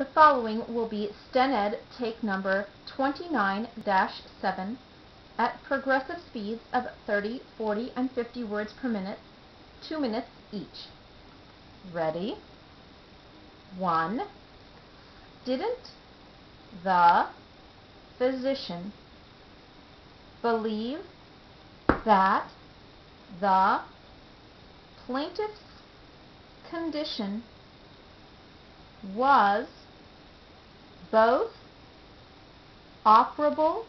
The following will be StenEd take number 29-7 at progressive speeds of 30, 40, and 50 words per minute, 2 minutes each. Ready? 1. Didn't the physician believe that the plaintiff's condition was both operable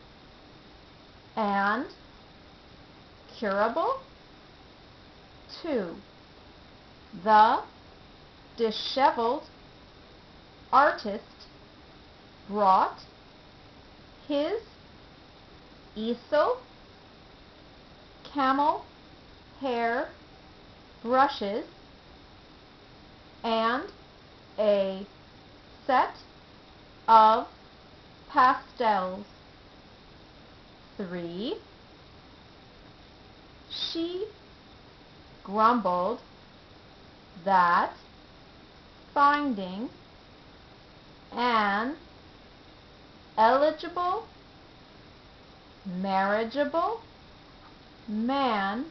and curable. 2. The disheveled artist brought his easel, camel hair brushes, and a set of pastels. 3. She grumbled that finding an eligible, marriageable man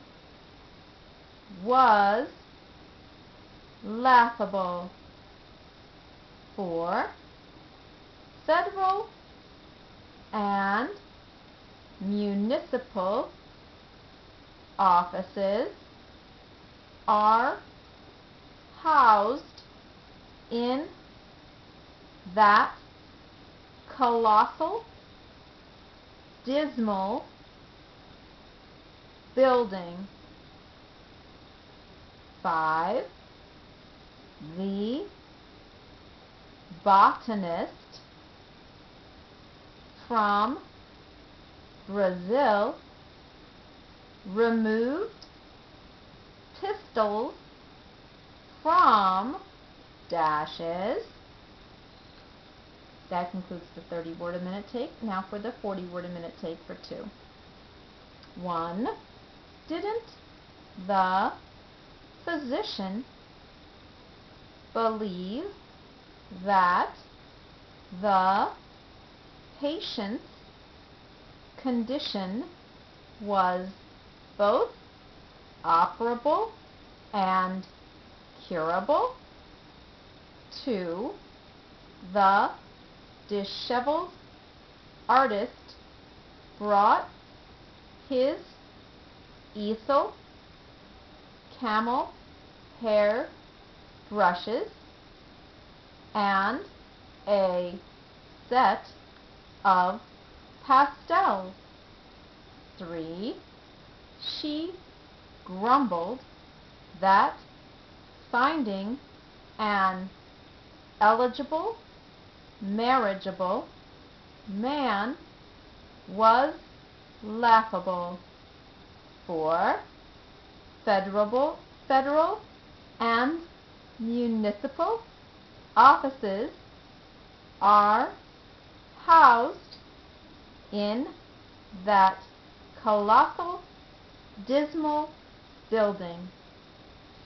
was laughable. 4. Federal and municipal offices are housed in that colossal, dismal building. 5. The botanist from Brazil removed pistils from dashes. That concludes the 30 word a minute take. Now for the 40 word a minute take for 2. 1. Didn't the physician believe that the patient's condition was both operable and curable. 2. The disheveled artist brought his easel, camel hair brushes, and a set of pastels. 3. She grumbled that finding an eligible, marriageable man was laughable. 4. Federal, federal and municipal offices are housed in that colossal, dismal building.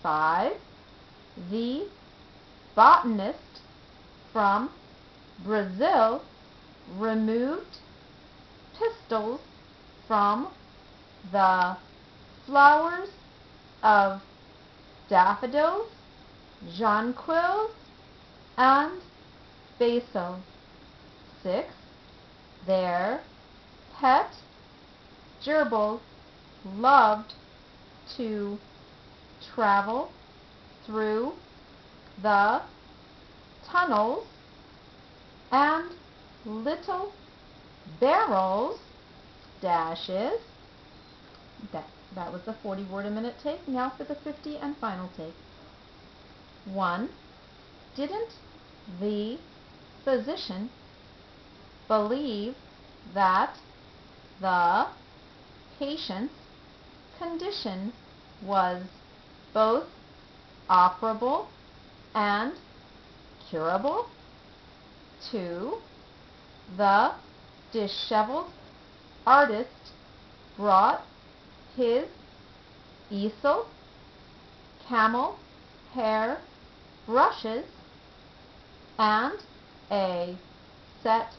5. The botanist from Brazil removed pistils from the flowers of daffodils, jonquils, and basil. 6. Their pet. Gerbil. Loved. To travel. Through. The. Tunnels. And little barrels. Dashes. That that was the 40 word a minute take. Now for the 50 and final take. 1 didn't the physician believe that the patient's condition was both operable and curable. 2. The disheveled artist brought his easel, camel hair brushes, and a set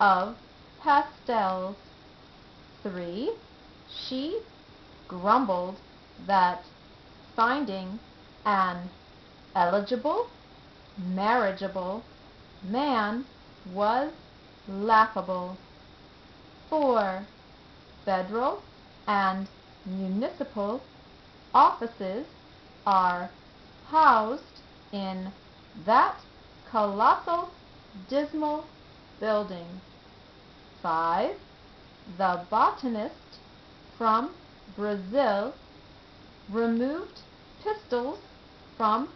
of pastels. 3. She grumbled that finding an eligible, marriageable man was laughable. 4. Federal and municipal offices are housed in that colossal, dismal building. 5. The botanist from Brazil removed pistils from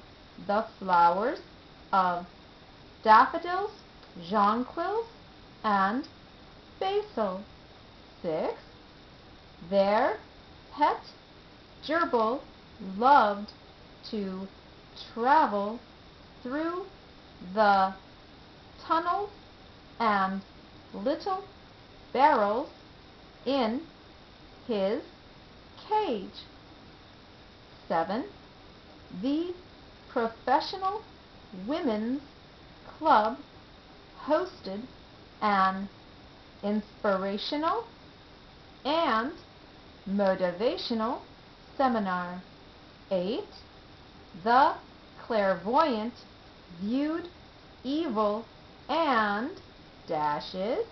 the flowers of daffodils, jonquils, and basil. 6. Their pet gerbil loved to travel through the tunnels and little barrels in his cage. 7. The Professional Women's Club hosted an inspirational and motivational seminar. 8. The clairvoyant viewed evil and dashes.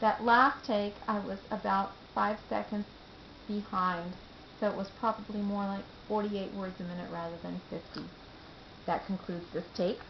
That last take I was about 5 seconds behind, so it was probably more like 48 words a minute rather than 50. That concludes this take.